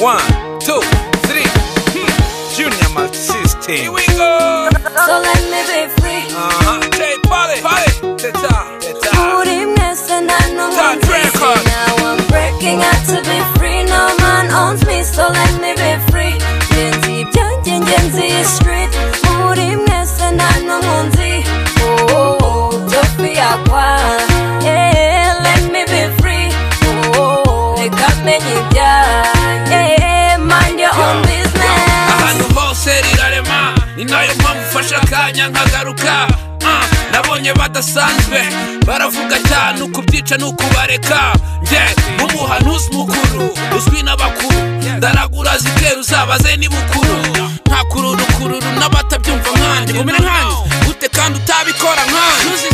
One, two, three. Hmm. Junior Multi System. Here we go. So let me be free Uh-huh. Jay Polly. Polly. Teta. Teta. Uri mwese nta n'umwe Touch unzi. record. Now I'm breaking out to be free No man owns me so let me be free Ngenzi ibyanjye ngenzi iyi street Muri mwese nta n'umwe unzi Oh, oh, oh, Tofi yakwa Yeah, let me be free Oh, oh, oh, Reka menye ibyanjye ni na yo mpamvu ufashe akanya nkagaruka. Ah, nabonye badasanzwe. Baravuga cyane ukubyica ni ukubareka nge nk'umuhanuzi mukuru uzwi n'abakuru. Ndaragura ziteru uzabaze ni bukuru. Nta kururukururu n'abatabyumva nkanjye umere nkanjye ute kandi utabikora nkanjye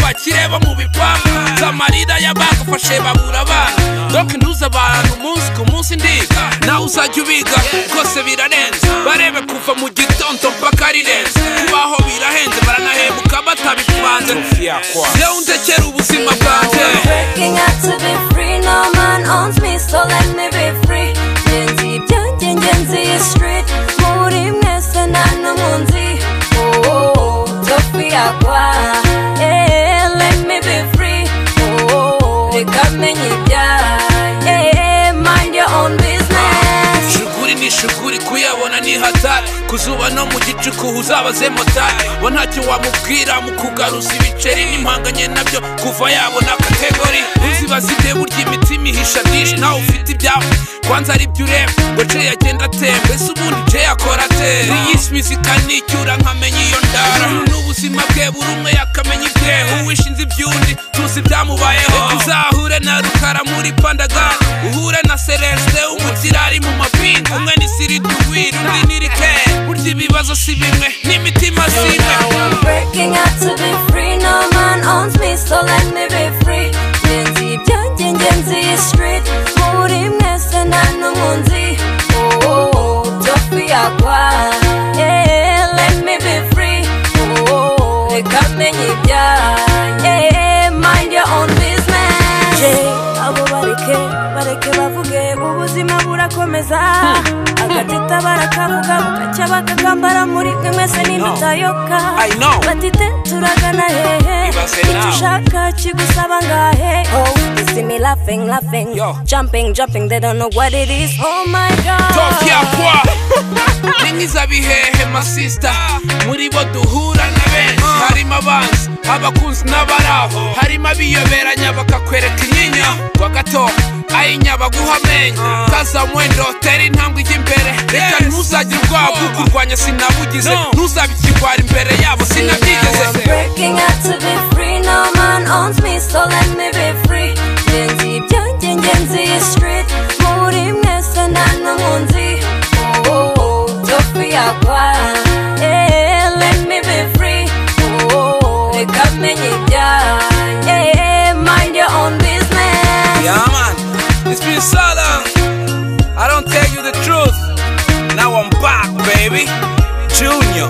bashaka bo mu bipampa amarira y'abagufashe babura abana. Doke ntuze abantu umunsi ku munsi ndiga. Nawe uzajya ubiga rwose birarenze. Barebe kuva mu gitondo mpaka rirenze kubaho birahenze baranahemuka batabikubanze yewe undekera ubuzima bwanjye. Muri mwese nta n'umunzi, oh, oh, oh, tofu yakwa reka menye ibyanjye, yeah, mind your own business. shuguri ni shuguri kuyabona ni hatari. Kuzuba no mu gicuku uzabaze motari. We ntacyo wamubwira mu kugaruza ibiceri n'impanganye na byo kuva yabona kategori. Uzibaza ibye burya imitima ihisha byinshi nawe ufite ibyawe. Kwanza ari byo ureba ngo ce yagenda atemba. Ese ubundi ce yakora ate? Iyisi ikanicyura nkamenya iyo ndara. N'ubuzima bwe buri umwe yakamenya ibye uwishinze iby'undi tuzi ibyamubayeho. Na rukara muri pandagara na celeste umwe ni undi breaking out to be free. No man owns me, so let me be free. Ngenzi ibyanjye ngenzi street. Muri mwese nta n'umwe unzi. Oh, oh, oh, Tofi yakwa. Yeah, let me be free. Oh, oh, oh. Yeah, mind your own bareke bavuge ubuzima burakomeza. Hmm. Agatita barakavuga bukacya bakakambara muri mwe mwese n'indutayoka. I know. batite turagana hehe. Ibaze icyo ushaka kigusaba ngahe? Oh see me laughing laughing. Yo. jumping jumping they don't know what it is. Oh my god. Tofya kwa. Ni nk'izabihehe masista muri bo duhura na harimo abanzi abakunzi n'abaraho. Harimo abiyoberanya bakakwereka inyinya. Gato ayinya baguha amenyo kaza mwendo tera intambwe ijya imbere. Reka ntuzagire ubwoba bwo kurwanya sinabugize imbere yabo sinabyigeze breaking out to be free no man owns me so let me be menye ibyanjye yeah, mind your own business Yeah, man, it's been so long. I don't tell you the truth. Now I'm back, baby. Junior,